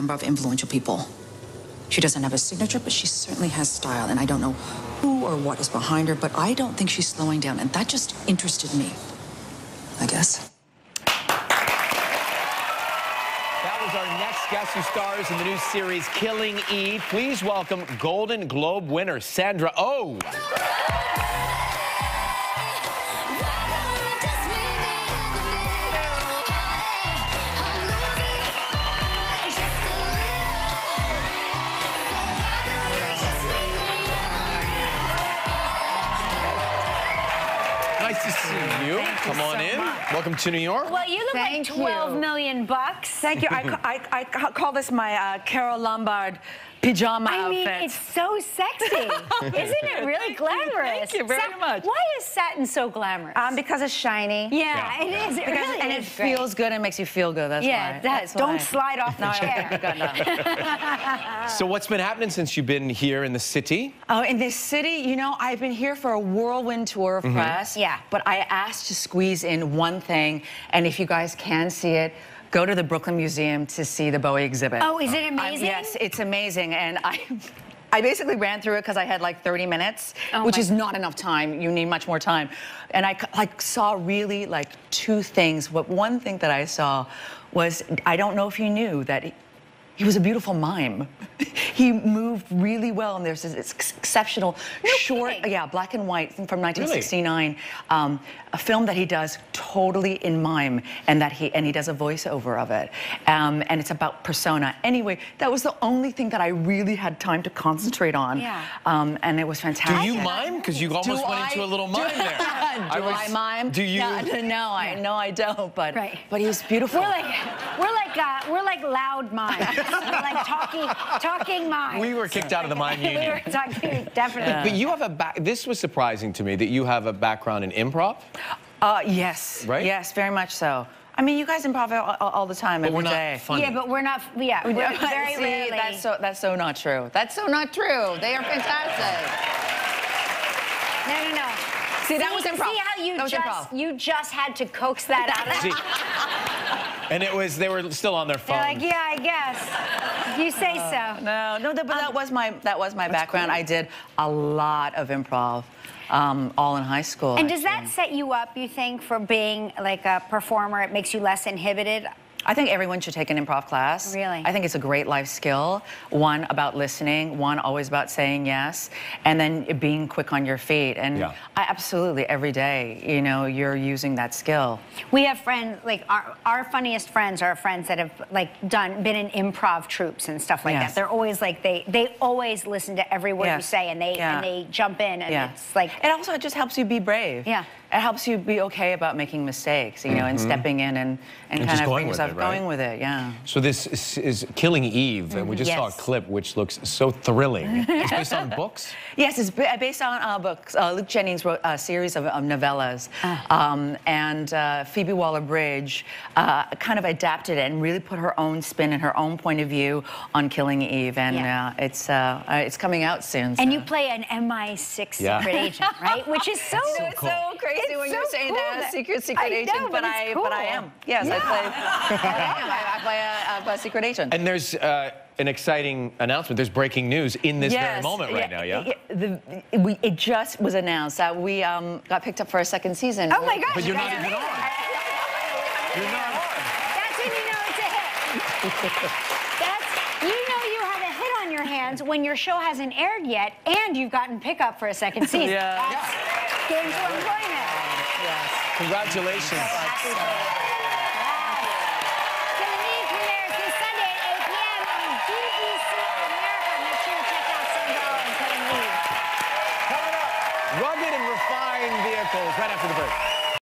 number of influential people. She doesn't have a signature, but she certainly has style, and I don't know who or what is behind her, but I don't think she's slowing down, and that just interested me, I guess. That was our next guest who stars in the new series Killing Eve. Please welcome Golden Globe winner Sandra Oh. Nice to see you. Come on so in. much. Welcome to New York. Well, you look Thank like twelve you. million bucks. Thank you. I, ca- I, I call this my uh, Carole Lombard pajama I mean, it's so sexy. Isn't it really glamorous? Thank you very much. Why is satin so glamorous? um, because it's shiny. yeah, Yeah. it is. It Because, really and it great. feels good and makes you feel good. That's Yeah, why. that- That's don't why. slide off the chair. No. So what's been happening since you've been here in the city? Oh, in this city, you know, I've been here for a whirlwind tour of press. Yeah. But I asked to squeeze in one thing, and if you guys can see it, go to the Brooklyn Museum to see the Bowie exhibit. Oh, is it um, I- amazing? yes, it's amazing, and I. I basically ran through it because I had like 30 minutes, Oh which is not enough time. You need much more time. And I like saw really like two things. But one thing that I saw was I don't know if you knew that he, he was a beautiful mime. He moved really well, and there's this ex- exceptional short, kidding. yeah, black and white from 1969, um, a film that he does totally in mime, and that he and he does a voiceover of it, um, and it's about persona. Anyway, that was the only thing that I really had time to concentrate on, Yeah. um, and it was fantastic. Do you mime? Because you almost Do went I- into a little do- mime there. do I, was- mime? Do you? No, no, I no, I don't. But Right. but he was beautiful. We're like, we're like, uh, we're like loud mimes. we're like talking, talking mimes. We were kicked out of the mime we union. were talking, definitely. But you have a back. This was surprising to me that you have a background in improv. Uh, yes. Right? Yes, very much so. I mean, you guys improv all, all- all the time, But every we're not day. funny. Yeah, but we're not. Yeah, we're very See, rarely. That's so, that's so not true. That's so not true. They are fantastic. See, that was improv. See how you just improv. you just had to coax that out of them. See, and it was they were still on their phone. They're like, yeah, I guess. You say so. No, no, but Um, that was my that was my background. I did a lot of improv, um, all in high school. And does that set you up, you think, for being like a performer? It makes you less inhibited? I think everyone should take an improv class. Really? I think it's a great life skill. One about listening, one always about saying yes, and then being quick on your feet. And Yeah. I absolutely every day, you know, you're using that skill. We have friends, like our, our funniest friends are our friends that have like done, been in improv troupes and stuff like Yes. that. They're always like, they, they always listen to every word you say and they, Yeah. and they jump in and Yeah. it's like, It also it just helps you be brave. Yeah. It helps you be okay about making mistakes, you know, and stepping in and, and, And kind just of going bring with yourself it, right? going with it. Yeah. So this is, is Killing Eve, and we just saw a Yes. clip which looks so thrilling. it's based on books. Yes, it's ba- based on uh, books. Uh, Luke Jennings wrote a series of, of novellas, Ah. um, and uh, Phoebe Waller-Bridge uh, kind of adapted it and really put her own spin and her own point of view on Killing Eve, and Yeah. uh, it's uh, uh, it's coming out soon. and so. you play an MI6 Yeah. secret agent, right? Which is so, You know, it's so crazy It's when you're so saying cool that that- secret secret I know, agent, but but it's I but I am. Yes, I play. I. I, I play a, I play a secret agent. And there's uh, an exciting announcement. There's breaking news in this very moment right now. Yeah. the, we, it just was announced that we um, got picked up for a second season. Oh my gosh. But you're not even on. You're not on. That's when you know it's a hit. That's you know you have a hit on your hands when your show hasn't aired yet and you've gotten pickup for a second season. Yeah. That's gainful employment. Yes. Congratulations. Happy for you. Killing Eve premieres this Sunday at 8 p.m. on BBC America. Make sure to check out Sandra and Killing Eve. Coming up, rugged and refined vehicles right after the break.